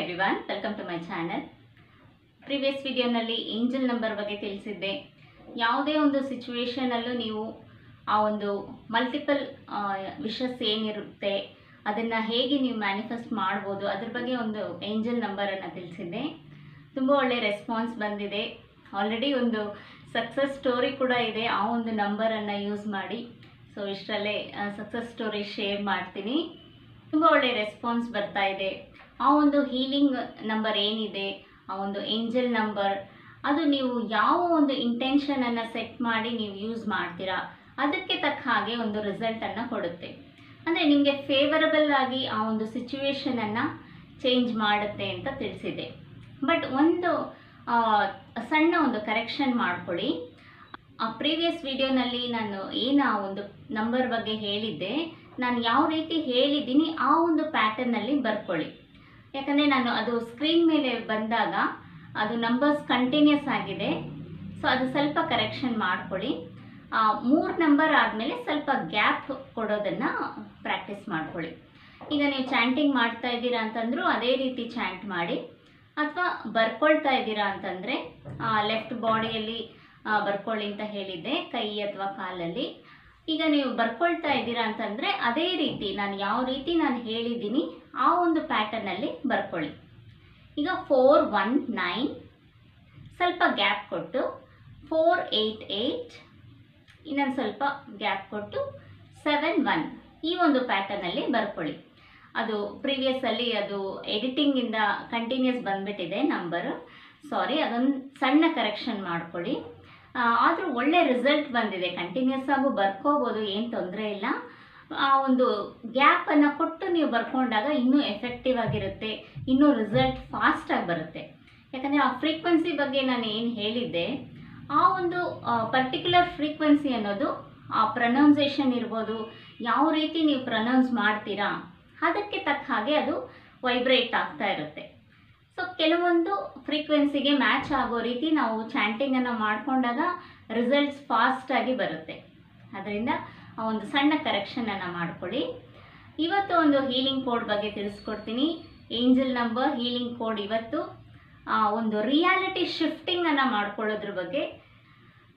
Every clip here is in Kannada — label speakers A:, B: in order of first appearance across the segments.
A: Everyone welcome to my channel previous ವಿಡಿಯೋನಲ್ಲಿ ಏಂಜಲ್ ನಂಬರ್ ಬಗ್ಗೆ ತಿಳಿಸಿದ್ದೆ. ಯಾವುದೇ ಒಂದು ಸಿಚುವೇಶನಲ್ಲೂ ನೀವು ಆ ಒಂದು ಮಲ್ಟಿಪಲ್ ವಿಷಸ್ ಏನಿರುತ್ತೆ, ಅದನ್ನು ಹೇಗೆ ನೀವು ಮ್ಯಾನಿಫೆಸ್ಟ್ ಮಾಡ್ಬೋದು, ಅದ್ರ ಬಗ್ಗೆ ಒಂದು ಏಂಜಲ್ ನಂಬರನ್ನು ತಿಳಿಸಿದ್ದೆ. ತುಂಬ ಒಳ್ಳೆ ರೆಸ್ಪಾನ್ಸ್ ಬಂದಿದೆ. ಆಲ್ರೆಡಿ ಒಂದು ಸಕ್ಸಸ್ ಸ್ಟೋರಿ ಕೂಡ ಇದೆ, ಆ ಒಂದು ನಂಬರನ್ನು ಯೂಸ್ ಮಾಡಿ. ಸೊ ಇಷ್ಟರಲ್ಲೇ ಸಕ್ಸಸ್ ಸ್ಟೋರಿ ಶೇರ್ ಮಾಡ್ತೀನಿ. ತುಂಬ ಒಳ್ಳೆ ರೆಸ್ಪಾನ್ಸ್ ಬರ್ತಾ ಇದೆ. ಆ ಒಂದು ಹೀಲಿಂಗ್ ನಂಬರ್ ಏನಿದೆ, ಆ ಒಂದು ಏಂಜಲ್ ನಂಬರ್ ಅದು ನೀವು ಯಾವ ಒಂದು ಇಂಟೆನ್ಷನನ್ನು ಸೆಟ್ ಮಾಡಿ ನೀವು ಯೂಸ್ ಮಾಡ್ತೀರಾ, ಅದಕ್ಕೆ ತಕ್ಕ ಹಾಗೆ ಒಂದು ರಿಸಲ್ಟನ್ನು ಕೊಡುತ್ತೆ. ಅಂದರೆ ನಿಮಗೆ ಫೇವರಬಲ್ ಆಗಿ ಆ ಒಂದು ಸಿಚುವೇಶನನ್ನು ಚೇಂಜ್ ಮಾಡುತ್ತೆ ಅಂತ ತಿಳಿಸಿದೆ. ಬಟ್ ಒಂದು ಸಣ್ಣ ಒಂದು ಕರೆಕ್ಷನ್ ಮಾಡ್ಕೊಳ್ಳಿ. ಆ ಪ್ರೀವಿಯಸ್ ವಿಡಿಯೋನಲ್ಲಿ ನಾನು ಏನು ಆ ಒಂದು ನಂಬರ್ ಬಗ್ಗೆ ಹೇಳಿದ್ದೆ, ನಾನು ಯಾವ ರೀತಿ ಹೇಳಿದ್ದೀನಿ ಆ ಒಂದು ಪ್ಯಾಟರ್ನಲ್ಲಿ ಬರ್ಕೊಳ್ಳಿ. ಯಾಕಂದರೆ ನಾನು ಅದು ಸ್ಕ್ರೀನ್ ಮೇಲೆ ಬಂದಾಗ ಅದು ನಂಬರ್ಸ್ ಕಂಟಿನ್ಯೂಸ್ ಆಗಿದೆ. ಸೊ ಅದು ಸ್ವಲ್ಪ ಕರೆಕ್ಷನ್ ಮಾಡ್ಕೊಳ್ಳಿ. ಮೂರು ನಂಬರ್ ಆದಮೇಲೆ ಸ್ವಲ್ಪ ಗ್ಯಾಪ್ ಕೊಡೋದನ್ನು ಪ್ರಾಕ್ಟೀಸ್ ಮಾಡ್ಕೊಳ್ಳಿ. ಈಗ ನೀವು ಚಾಂಟಿಂಗ್ ಮಾಡ್ತಾ ಇದ್ದೀರಾ ಅಂತಂದರೂ ಅದೇ ರೀತಿ ಚಾಂಟ್ ಮಾಡಿ. ಅಥವಾ ಬರ್ಕೊಳ್ತಾ ಇದ್ದೀರಾ ಅಂತಂದರೆ ಲೆಫ್ಟ್ ಬಾಡಿಯಲ್ಲಿ ಬರ್ಕೊಳ್ಳಿ ಅಂತ ಹೇಳಿದ್ದೆ, ಕೈ ಅಥವಾ ಕಾಲಲ್ಲಿ. ಈಗ ನೀವು ಬರ್ಕೊಳ್ತಾ ಇದ್ದೀರಾ ಅಂತಂದರೆ ಅದೇ ರೀತಿ ನಾನು ಯಾವ ರೀತಿ ನಾನು ಹೇಳಿದ್ದೀನಿ ಆ ಒಂದು ಪ್ಯಾಟರ್ನಲ್ಲಿ ಬರ್ಕೊಳ್ಳಿ. ಈಗ ಫೋರ್ ಒನ್ ನೈನ್ ಸ್ವಲ್ಪ ಗ್ಯಾಪ್ ಕೊಟ್ಟು ಫೋರ್ ಏಯ್ಟ್ ಏಯ್ಟ್ ಇನ್ನೊಂದು ಸ್ವಲ್ಪ ಗ್ಯಾಪ್ ಕೊಟ್ಟು ಸೆವೆನ್ ಒನ್ ಈ ಒಂದು ಪ್ಯಾಟರ್ನಲ್ಲಿ ಬರ್ಕೊಳ್ಳಿ. ಅದು ಪ್ರೀವಿಯಸ್ಸಲ್ಲಿ ಅದು ಎಡಿಟಿಂಗಿಂದ ಕಂಟಿನ್ಯೂಸ್ ಬಂದ್ಬಿಟ್ಟಿದೆ ನಂಬರು ಸಾರಿ ಅದೊಂದು ಸಣ್ಣ ಕರೆಕ್ಷನ್ ಮಾಡ್ಕೊಳ್ಳಿ. ಆದರೂ ಒಳ್ಳೆ ರಿಸಲ್ಟ್ ಬಂದಿದೆ. ಕಂಟಿನ್ಯೂಸ್ ಆಗು ಬರ್ಕೋಬೋದು, ಏನು ತೊಂದರೆ ಇಲ್ಲ. ಆ, ಒಂದು ಗ್ಯಾಪನ್ನು ಕೊಟ್ಟು ನೀವು ಬರ್ಕೊಂಡಾಗ ಇನ್ನೂ ಎಫೆಕ್ಟಿವ್ ಆಗಿರುತ್ತೆ, ಇನ್ನೂ ರಿಸಲ್ಟ್ ಫಾಸ್ಟಾಗಿ ಬರುತ್ತೆ. ಯಾಕಂದರೆ ಆ ಫ್ರೀಕ್ವೆನ್ಸಿ ಬಗ್ಗೆ ನಾನು ಏನು ಹೇಳಿದ್ದೆ, ಆ ಒಂದು ಪರ್ಟಿಕ್ಯುಲರ್ ಫ್ರೀಕ್ವೆನ್ಸಿ ಅನ್ನೋದು, ಆ ಪ್ರನೌನ್ಸೇಷನ್ ಇರ್ಬೋದು, ಯಾವ ರೀತಿ ನೀವು ಪ್ರನೌನ್ಸ್ ಮಾಡ್ತೀರಾ, ಅದಕ್ಕೆ ತಕ್ಕ ಹಾಗೆ ಅದು ವೈಬ್ರೇಟ್ ಆಗ್ತಾ ಇರುತ್ತೆ. ಸೊ ಕೆಲವೊಂದು ಫ್ರೀಕ್ವೆನ್ಸಿಗೆ ಮ್ಯಾಚ್ ಆಗೋ ರೀತಿ ನಾವು ಚಾಂಟಿಂಗನ್ನು ಮಾಡಿಕೊಂಡಾಗ ರಿಸಲ್ಟ್ಸ್ ಫಾಸ್ಟಾಗಿ ಬರುತ್ತೆ. ಅದರಿಂದ ಆ ಒಂದು ಸಣ್ಣ ಕರೆಕ್ಷನನ್ನು ಮಾಡ್ಕೊಳ್ಳಿ. ಇವತ್ತು ಒಂದು ಹೀಲಿಂಗ್ ಕೋಡ್ ಬಗ್ಗೆ ತಿಳಿಸ್ಕೊಡ್ತೀನಿ. ಏಂಜಲ್ ನಂಬರ್ ಹೀಲಿಂಗ್ ಕೋಡ್ ಇವತ್ತು. ಒಂದು ರಿಯಾಲಿಟಿ ಶಿಫ್ಟಿಂಗನ್ನು ಮಾಡ್ಕೊಳ್ಳೋದ್ರ ಬಗ್ಗೆ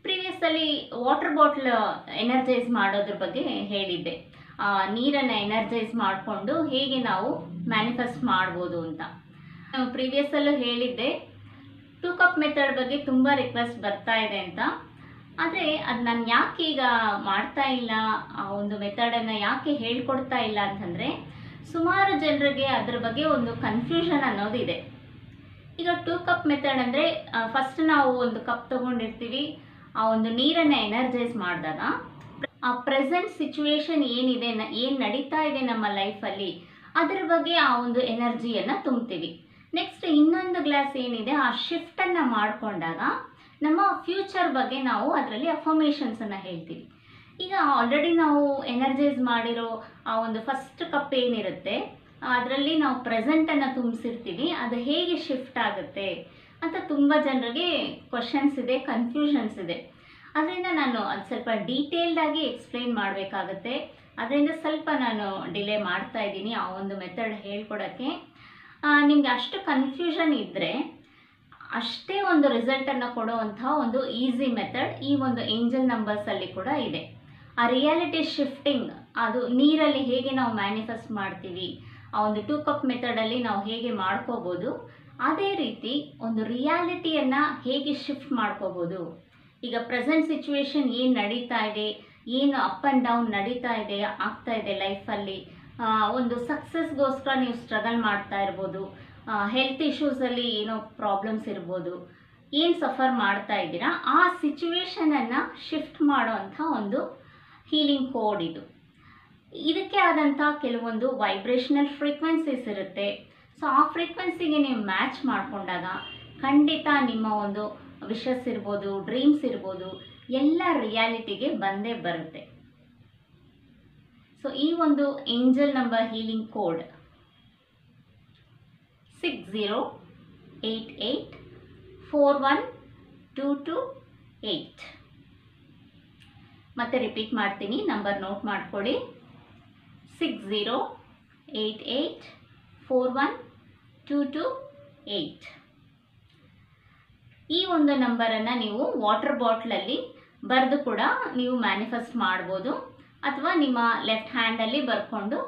A: ಪ್ರೀವಿಯಸ್ಸಲ್ಲಿ ವಾಟರ್ ಬಾಟ್ಲ್ ಎನರ್ಜೈಸ್ ಮಾಡೋದ್ರ ಬಗ್ಗೆ ಹೇಳಿದ್ದೆ. ನೀರನ್ನು ಎನರ್ಜೈಸ್ ಮಾಡಿಕೊಂಡು ಹೇಗೆ ನಾವು ಮ್ಯಾನಿಫೆಸ್ಟ್ ಮಾಡ್ಬೋದು ಅಂತ. ಪ್ರೀವಿಯಸ್ಸಲ್ಲೂ ಹೇಳಿದ್ದೆ. ಟೂ ಕಪ್ ಮೆಥಡ್ ಬಗ್ಗೆ ತುಂಬ ರಿಕ್ವೆಸ್ಟ್ ಬರ್ತಾ ಇದೆ ಅಂತ. ಆದರೆ ಅದು ನಾನು ಯಾಕೆ ಈಗ ಮಾಡ್ತಾ ಇಲ್ಲ? ಆ ಒಂದು ಮೆಥಡನ್ನು ಯಾಕೆ ಹೇಳ್ಕೊಡ್ತಾ ಇಲ್ಲ ಅಂತಂದರೆ, ಸುಮಾರು ಜನರಿಗೆ ಅದ್ರ ಬಗ್ಗೆ ಒಂದು ಕನ್ಫ್ಯೂಷನ್ ಅನ್ನೋದಿದೆ. ಈಗ ಟೂ ಕಪ್ ಮೆಥಡ್ ಅಂದರೆ ಫಸ್ಟ್ ನಾವು ಒಂದು ಕಪ್ ತೊಗೊಂಡಿರ್ತೀವಿ. ಆ ಒಂದು ನೀರನ್ನು ಎನರ್ಜೈಸ್ ಮಾಡಿದಾಗ, ಆ ಪ್ರೆಸೆಂಟ್ ಸಿಚುವೇಶನ್ ಏನಿದೆ ಏನು ನಡೀತಾ ಇದೆ ನಮ್ಮ ಲೈಫಲ್ಲಿ ಅದರ ಬಗ್ಗೆ ಆ ಒಂದು ಎನರ್ಜಿಯನ್ನು ತುಂಬ್ತೀವಿ. ನೆಕ್ಸ್ಟ್ ಇನ್ನೊಂದು ಗ್ಲಾಸ್ ಏನಿದೆ, ಆ ಶಿಫ್ಟನ್ನು ಮಾಡಿಕೊಂಡಾಗ ನಮ್ಮ ಫ್ಯೂಚರ್ ಬಗ್ಗೆ ನಾವು ಅದರಲ್ಲಿ ಅಫರ್ಮೇಷನ್ಸನ್ನು ಹೇಳ್ತೀವಿ. ಈಗ ಆಲ್ರೆಡಿ ನಾವು ಎನರ್ಜೈಸ್ ಮಾಡಿರೋ ಆ ಒಂದು ಫಸ್ಟ್ ಕಪ್ ಏನಿರುತ್ತೆ, ಅದರಲ್ಲಿ ನಾವು ಪ್ರೆಸೆಂಟನ್ನು ತುಂಬಿಸಿರ್ತೀವಿ, ಅದು ಹೇಗೆ ಶಿಫ್ಟ್ ಆಗುತ್ತೆ ಅಂತ ತುಂಬ ಜನರಿಗೆ ಕ್ವಶನ್ಸ್ ಇದೆ ಕನ್ಫ್ಯೂಷನ್ಸ್ ಇದೆ. ಅದರಿಂದ ನಾನು ಅದು ಸ್ವಲ್ಪ ಡೀಟೇಲ್ಡಾಗಿ ಎಕ್ಸ್ಪ್ಲೈನ್ ಮಾಡಬೇಕಾಗತ್ತೆ. ಅದರಿಂದ ಸ್ವಲ್ಪ ನಾನು ಡಿಲೇ ಮಾಡ್ತಾ ಇದ್ದೀನಿ ಆ ಒಂದು ಮೆಥಡ್ ಹೇಳ್ಕೊಡೋಕ್ಕೆ. ನಿಮಗೆ ಅಷ್ಟು ಕನ್ಫ್ಯೂಷನ್ ಇದ್ದರೆ ಅಷ್ಟೇ ಒಂದು ರಿಸಲ್ಟನ್ನು ಕೊಡುವಂಥ ಒಂದು ಈಸಿ ಮೆಥಡ್ ಈ ಒಂದು ಏಂಜಲ್ ನಂಬರ್ಸಲ್ಲಿ ಕೂಡ ಇದೆ. ಆ ರಿಯಾಲಿಟಿ ಶಿಫ್ಟಿಂಗ್ ಅದು ನೀರಲ್ಲಿ ಹೇಗೆ ನಾವು ಮ್ಯಾನಿಫೆಸ್ಟ್ ಮಾಡ್ತೀವಿ, ಆ ಒಂದು ಟೂ ಕಪ್ ಮೆಥಡಲ್ಲಿ ನಾವು ಹೇಗೆ ಮಾಡ್ಕೋಬೋದು, ಅದೇ ರೀತಿ ಒಂದು ರಿಯಾಲಿಟಿಯನ್ನು ಹೇಗೆ ಶಿಫ್ಟ್ ಮಾಡ್ಕೋಬೋದು. ಈಗ ಪ್ರೆಸೆಂಟ್ ಸಿಚುವೇಶನ್ ಏನು ನಡೀತಾ ಇದೆ, ಏನು ಅಪ್ ಆ್ಯಂಡ್ ಡೌನ್ ನಡೀತಾ ಇದೆ, ಆಗ್ತಾ ಇದೆ ಲೈಫಲ್ಲಿ ಒಂದು ಸಕ್ಸಸ್ಗೋಸ್ಕರ ನೀವು ಸ್ಟ್ರಗಲ್ ಮಾಡ್ತಾ ಇರ್ಬೋದು. ಹೆಲ್ತ್ ಇಶ್ಯೂಸಲ್ಲಿ ಏನೋ ಪ್ರಾಬ್ಲಮ್ಸ್ ಇರ್ಬೋದು. ಏನು ಸಫರ್ ಮಾಡ್ತಾ ಇದ್ದೀರಾ? ಆ ಸಿಚುವೇಶನನ್ನು ಶಿಫ್ಟ್ ಮಾಡೋವಂಥ ಒಂದು ಹೀಲಿಂಗ್ ಕೋಡ್ ಇದು. ಇದಕ್ಕೆ ಆದಂಥ ಕೆಲವೊಂದು ವೈಬ್ರೇಷನಲ್ ಫ್ರೀಕ್ವೆನ್ಸೀಸ್ ಇರುತ್ತೆ. ಸೊ ಆ ಫ್ರೀಕ್ವೆನ್ಸಿಗೆ ನೀವು ಮ್ಯಾಚ್ ಮಾಡಿಕೊಂಡಾಗ ಖಂಡಿತ ನಿಮ್ಮ ಒಂದು ವಿಷಸ್ ಇರ್ಬೋದು ಡ್ರೀಮ್ಸ್ ಇರ್ಬೋದು, ಎಲ್ಲ ರಿಯಾಲಿಟಿಗೆ ಬಂದೇ ಬರುತ್ತೆ. ಸೊ ಈ ಒಂದು angel number healing code six zero eight eight four one two two eight ಮತ್ತೆ ರಿಪೀಟ್ ಮಾಡ್ತೀನಿ ನಂಬರ್ ನೋಟ್ ಮಾಡ್ಕೊಳ್ಳಿ. Six zero eight eight four one two two eight ಈ ಒಂದು ನಂಬರನ್ನು ನೀವು ವಾಟರ್ ಬಾಟ್ಲಲ್ಲಿ ಬರೆದು ಕೂಡ ನೀವು ಮ್ಯಾನಿಫೆಸ್ಟ್ ಮಾಡ್ಬೋದು. ಅಥವಾ ನಿಮ್ಮ ಲೆಫ್ಟ್ ಹ್ಯಾಂಡಲ್ಲಿ ಬರ್ಕೊಂಡು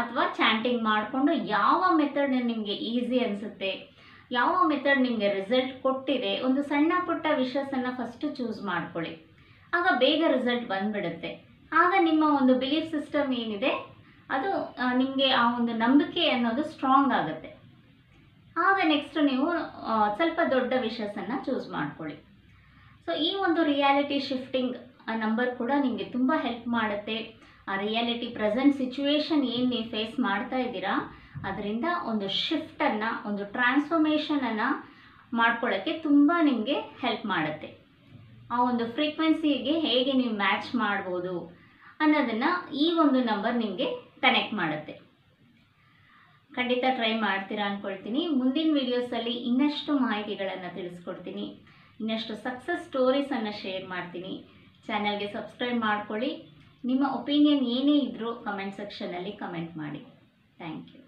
A: ಅಥವಾ ಚಾಂಟಿಂಗ್ ಮಾಡಿಕೊಂಡು ಯಾವ ಮೆಥಡ್ ನಿಮಗೆ ಈಸಿ ಅನಿಸುತ್ತೆ, ಯಾವ ಮೆಥಡ್ ನಿಮಗೆ ರಿಸಲ್ಟ್ ಕೊಟ್ಟಿದೆ, ಒಂದು ಸಣ್ಣ ಪುಟ್ಟ ವಿಷಸನ್ನು ಫಸ್ಟು ಚೂಸ್ ಮಾಡ್ಕೊಳ್ಳಿ. ಆಗ ಬೇಗ ರಿಸಲ್ಟ್ ಬಂದ್ಬಿಡುತ್ತೆ. ಆಗ ನಿಮ್ಮ ಒಂದು ಬಿಲೀಫ್ ಸಿಸ್ಟಮ್ ಏನಿದೆ, ಅದು ನಿಮಗೆ ಆ ಒಂದು ನಂಬಿಕೆ ಅನ್ನೋದು ಸ್ಟ್ರಾಂಗ್ ಆಗುತ್ತೆ. ಆಗ ನೆಕ್ಸ್ಟ್ ನೀವು ಸ್ವಲ್ಪ ದೊಡ್ಡ ವಿಷಸನ್ನು ಚೂಸ್ ಮಾಡ್ಕೊಳ್ಳಿ. ಸೊ ಈ ಒಂದು ರಿಯಾಲಿಟಿ ಶಿಫ್ಟಿಂಗ್ ನಂಬರ್ ಕೂಡ ನಿಮಗೆ ತುಂಬ ಹೆಲ್ಪ್ ಮಾಡುತ್ತೆ. ಆ ರಿಯಾಲಿಟಿ ಪ್ರೆಸೆಂಟ್ ಸಿಚುವೇಶನ್ ಏನು ನೀವು ಫೇಸ್ ಮಾಡ್ತಾ ಇದ್ದೀರಾ, ಅದರಿಂದ ಒಂದು ಶಿಫ್ಟನ್ನು ಒಂದು ಟ್ರಾನ್ಸ್ಫಾರ್ಮೇಷನನ್ನು ಮಾಡ್ಕೊಳ್ಳೋಕ್ಕೆ ತುಂಬ ನಿಮಗೆ ಹೆಲ್ಪ್ ಮಾಡುತ್ತೆ. ಆ ಒಂದು ಫ್ರೀಕ್ವೆನ್ಸಿಗೆ ಹೇಗೆ ನೀವು ಮ್ಯಾಚ್ ಮಾಡ್ಬೋದು ಅನ್ನೋದನ್ನು ಈ ಒಂದು ನಂಬರ್ ನಿಮಗೆ ಕನೆಕ್ಟ್ ಮಾಡುತ್ತೆ. ಖಂಡಿತ ಟ್ರೈ ಮಾಡ್ತೀರಾ ಅಂದ್ಕೊಳ್ತೀನಿ ಮುಂದಿನ ವೀಡಿಯೋಸಲ್ಲಿ ಇನ್ನಷ್ಟು ಮಾಹಿತಿಗಳನ್ನು ತಿಳಿಸ್ಕೊಡ್ತೀನಿ. ಇನ್ನಷ್ಟು ಸಕ್ಸಸ್ ಸ್ಟೋರೀಸನ್ನು ಶೇರ್ ಮಾಡ್ತೀನಿ. ಚಾನಲ್ಗೆ ಸಬ್ಸ್ಕ್ರೈಬ್ ಮಾಡ್ಕೊಳ್ಳಿ. ನಿಮ್ಮ ಒಪಿನಿಯನ್ ಏನೇ ಇದ್ದರೂ ಕಮೆಂಟ್ ಸೆಕ್ಷನಲ್ಲಿ ಕಮೆಂಟ್ ಮಾಡಿ. Thank you.